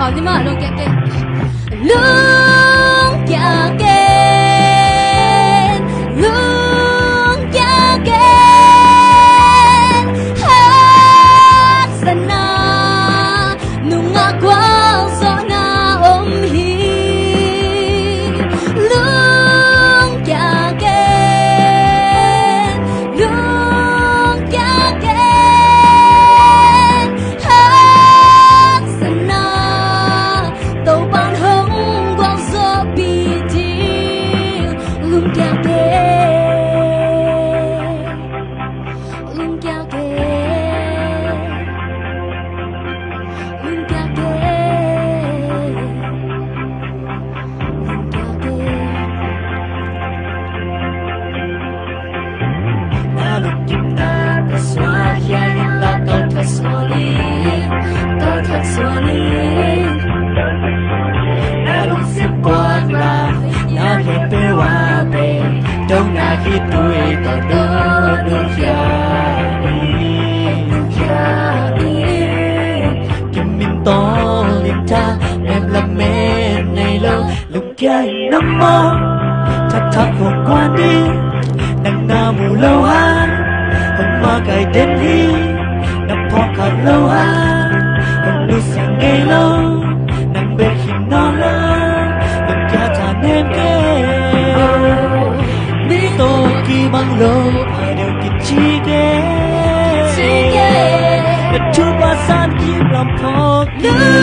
sa khao mà ma lo kia luôn lung kia kau kaswali Kau kaswali Naluk simpuan la Na hepe wape Dong na hitui Kau duduk ya Kim min to lim cha, Em là mẹ này lâu Lúc kia năm mơ Thật thật không quan đi. Nang mù lâu ha hôm qua cài đến hi po cả lâu ha hồng lu sang ngày lâu nang bê khi nó la nang kia ta nên kê đi tô kỳ bằng lâu ai đều kịp chi ghê Chi ghê. Đất chú ba san kim làm thọ lung